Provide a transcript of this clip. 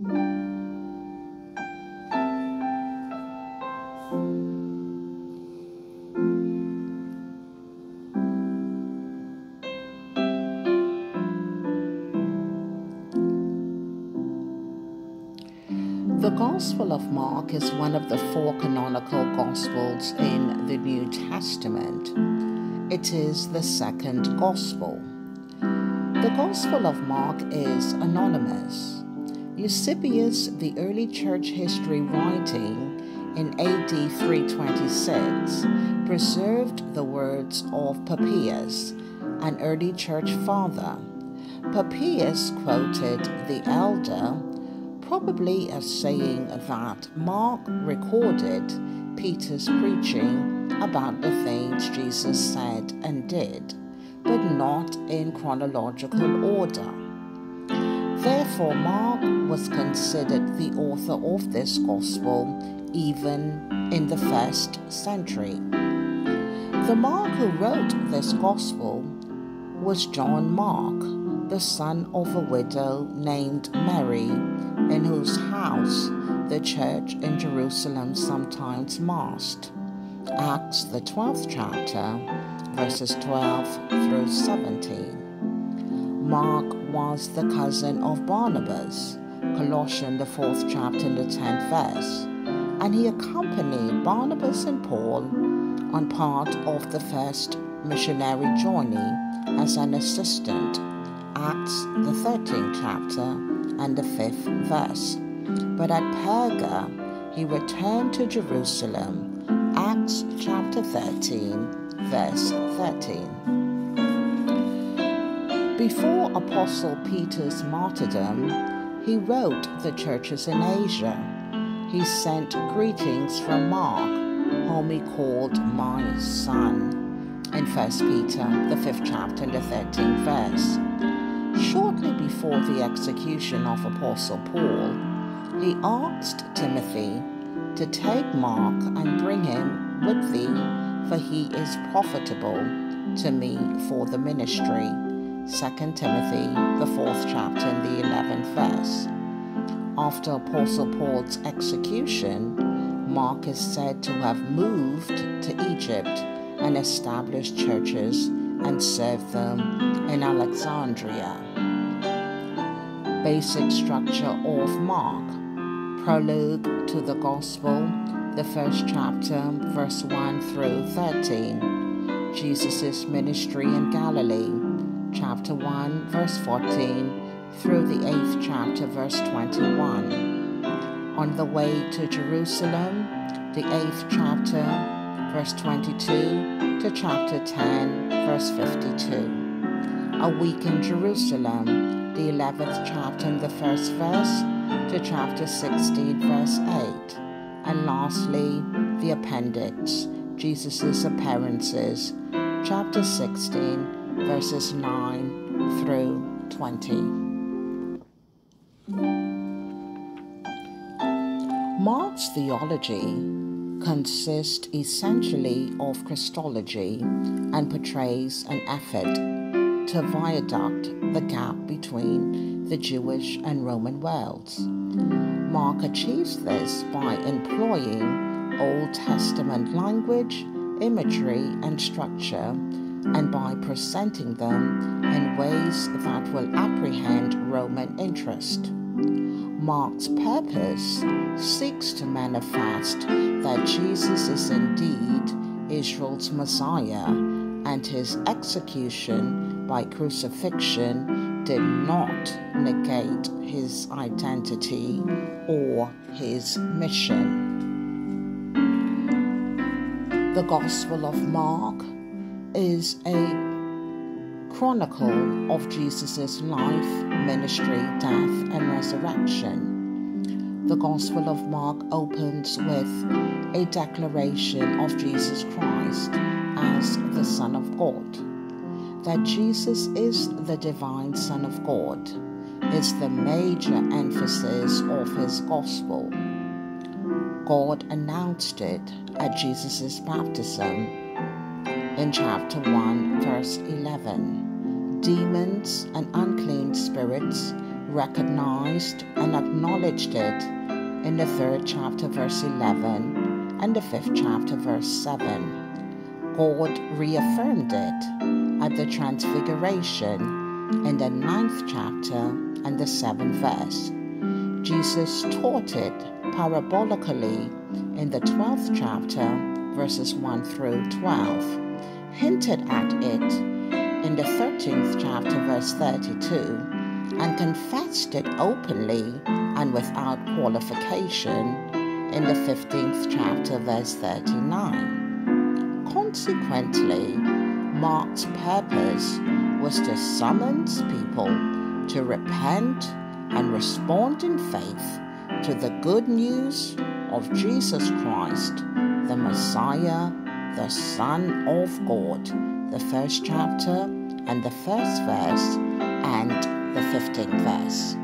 The Gospel of Mark is one of the four canonical Gospels in the New Testament. It is the second Gospel. The Gospel of Mark is anonymous. Eusebius, the early church history writing in AD 326, preserved the words of Papias, an early church father. Papias quoted the elder probably as saying that Mark recorded Peter's preaching about the things Jesus said and did, but not in chronological order. Therefore, Mark was considered the author of this gospel even in the first century. The Mark who wrote this gospel was John Mark, the son of a widow named Mary in whose house the church in Jerusalem sometimes massed. Acts, the 12th chapter, verses 12 through 17. Mark was the cousin of Barnabas, Colossians, the 4th chapter, and the 10th verse, and he accompanied Barnabas and Paul on part of the first missionary journey as an assistant. Acts, the 13th chapter, and the fifth verse. But at Perga, he returned to Jerusalem. Acts chapter 13, verse 13. Before Apostle Peter's martyrdom, he wrote the churches in Asia. He sent greetings from Mark, whom he called my son, in 1 Peter, the 5th chapter and the 13th verse. Shortly before the execution of Apostle Paul, he asked Timothy to take Mark and bring him with thee, for he is profitable to me for the ministry. 2 Timothy, the fourth chapter and the eleventh verse. After Apostle Paul's execution, Mark is said to have moved to Egypt and established churches and served them in Alexandria basic structure of Mark. Prologue to the Gospel, the first chapter, verse 1 through 13. Jesus' ministry in Galilee, chapter 1, verse 14 through the 8th chapter, verse 21. On the way to Jerusalem, the 8th chapter, verse 22 to chapter 10, verse 52. A week in Jerusalem, the 11th chapter and the first verse to chapter 16, verse 8. And lastly, the appendix, Jesus' appearances, chapter 16, verses 9 through 20. Mark's theology consists essentially of Christology and portrays an effort to viaduct the gap between the Jewish and Roman worlds. Mark achieves this by employing Old Testament language, imagery, and structure, and by presenting them in ways that will apprehend Roman interest. Mark's purpose seeks to manifest that Jesus is indeed Israel's Messiah and his execution by crucifixion did not negate his identity or his mission. The Gospel of Mark is a chronicle of Jesus' life, ministry, death, and resurrection. The Gospel of Mark opens with a declaration of Jesus Christ as the Son of God that Jesus is the divine Son of God is the major emphasis of his gospel. God announced it at Jesus' baptism in chapter 1, verse 11. Demons and unclean spirits recognized and acknowledged it in the third chapter, verse 11, and the fifth chapter, verse 7. God reaffirmed it at the Transfiguration in the ninth chapter and the seventh verse. Jesus taught it parabolically in the 12th chapter, verses 1 through 12, hinted at it in the 13th chapter, verse 32, and confessed it openly and without qualification in the 15th chapter, verse 39. Consequently, Mark's purpose was to summon people to repent and respond in faith to the good news of Jesus Christ, the Messiah, the Son of God, the first chapter and the first verse and the 15th verse.